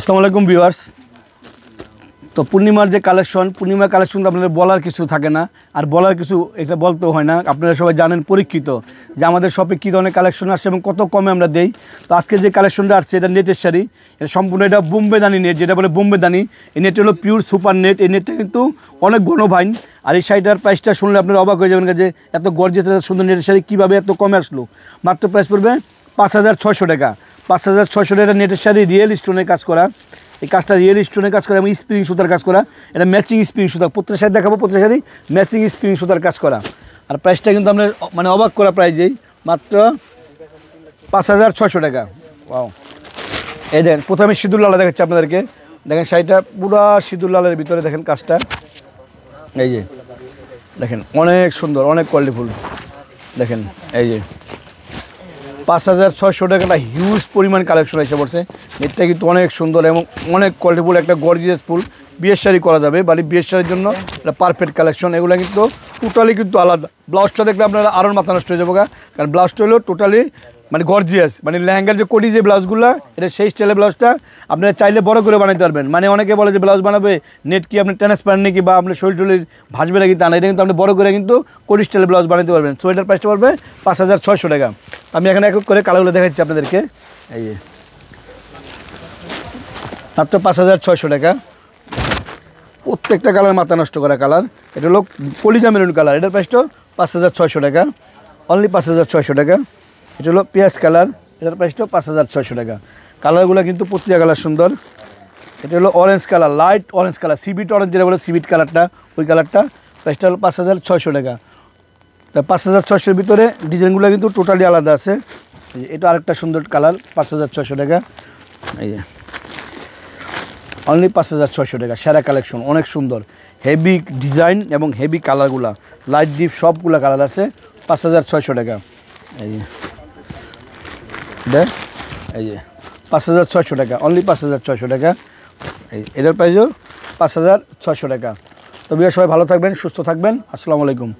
আসসালামু আলাইকুম ভিউয়ার্স। তো পূর্ণিমার যে কালেকশন পূর্ণিমা কালেকশন তো আপনাদের বলার কিছু থাকে না। আর বলার কিছু এটা বলতেও হয় না। আপনারা সবাই জানেন পরীক্ষিত যে আমাদের শপে কী ধরনের কালেকশন আসে এবং কত কমে আমরা দেই। তো আজকে যে কালেকশনটা আসছে, এটা নেটের শাড়ি। এটা সম্পূর্ণ এটা বোম্বে দানি নেট যেটা বলে বোম্বে দানি এই নেটটা হলো পিওর সুপার নেট এই নেটটা কিন্তু অনেক ঘনভাইন আর এই শাড়িটার প্রাইসটা শুনলে আপনারা অবাক হয়ে যাবেন যে এত গর্জেস সুন্দর নেটের শাড়ি কীভাবে এত কমে আসলো। মাত্র প্রাইস পড়বে পাঁচ হাজার ছয়শো টাকা। পাঁচ হাজার ছয়শো টাকা নেটের শাড়ি রিয়েল স্টোনের কাজ করা। এই কাজটা রিয়েল স্টোনের কাজ করা এবং স্প্রিং সুতার কাজ করা। এটা ম্যাচিং স্প্রিং সুতা। প্রত্যেক শাড়ি দেখাবো প্রত্যেক শাড়ি ম্যাচিং স্প্রিং সুতার কাজ করা। আর প্রাইসটা কিন্তু আমরা মানে অবাক করা প্রাইজেই মাত্র পাঁচ হাজার ছয়শো টাকা। ওয়াও এই দেখেন, প্রথমে সিঁদুর লালা দেখাচ্ছি আপনাদেরকে। দেখেন, শাড়িটা পুরো সিঁদুর লালের ভিতরে দেখেন কাজটা। এই যে, দেখেন, অনেক সুন্দর, অনেক কোয়ালিটিফুল দেখেন, এই যে পাঁচ হাজার ছয়শো টাকাটা হিউজ পরিমাণ কালেকশন এসে পড়ছে। এটা কিন্তু অনেক সুন্দর এবং অনেক কোয়ালিটিফুল একটা গর্জিয়াস ফুল। বিয়ের শাড়ি করা যাবে, বাড়ি বিয়ের শাড়ির জন্য এটা পারফেক্ট কালেকশন এগুলো কিন্তু টোটালি কিন্তু আলাদা। ব্লাউজটা দেখলে আপনারা আরও মাথা নষ্ট হয়ে যাব। কারণ ব্লাউজটা হলো টোটালি মানে গর্জিয়াস মানে লেহেঙ্গার যে কোটি যে ব্লাউজগুলো এটা সেই স্টাইলের ব্লাউজটা আপনারা চাইলে বড় করে বানাতে পারবেন। মানে অনেকে বলে যে ব্লাউজ বানাবে নেট কি আপনি ট্রান্সপারেন্ট নাকি বা আপনার শরীর টলির ভাজবে নাকি তা না, এটা কিন্তু আপনি বড় করে কিন্তু কোটি স্টাইলের ব্লাউজ বানাতে পারবেন। সো এটার প্রাইসটা পড়বে পাঁচ হাজার ছয়শো টাকা। আমি এখানে এক করে কালারগুলো দেখাচ্ছি আপনাদেরকে। এই মাত্র পাঁচ হাজার ছয়শো টাকা। প্রত্যেকটা কালার মাথা নষ্ট করা কালার। এটা হলো কলিজা মেরুন কালার। এটার প্রাইসটা পাঁচ হাজার ছয়শো টাকা। অনলি পাঁচ হাজার ছয়শো টাকা। এটা হলো পেঁয়াজ কালার। এটার প্রাইসটা পাঁচ হাজার ছয়শো টাকা। কালারগুলো কিন্তু প্রত্যেকটা কালার সুন্দর। এটা হলো orange colour light orange colour সিবিট orange যেটা বলে সিবিট কালারটা, ওই কালারটা। প্রাইসটা হলো পাঁচ হাজার ছয়শো টাকা। পাঁচ হাজার ছয়শোর ভিতরে ডিজাইনগুলো কিন্তু টোটালি আলাদা আছে। এটা আরেকটা সুন্দর কালার, পাঁচ হাজার ছয়শো টাকা। এই যে অনলি পাঁচ হাজার ছয়শো টাকা, সেরা কালেকশন, অনেক সুন্দর। হেভি ডিজাইন এবং হেভি কালারগুলা লাইট ডিপ সবগুলা কালার আছে, পাঁচ হাজার ছয়শো টাকা। এই যে এই যে পাঁচ হাজার ছয়শো টাকা অনলি পাঁচ হাজার ছয়শো টাকা। এই এটার প্রাইসও পাঁচ হাজার ছয়শো টাকা। তো বিয়ে সবাই ভালো থাকবেন, সুস্থ থাকবেন, আসসালামু আলাইকুম।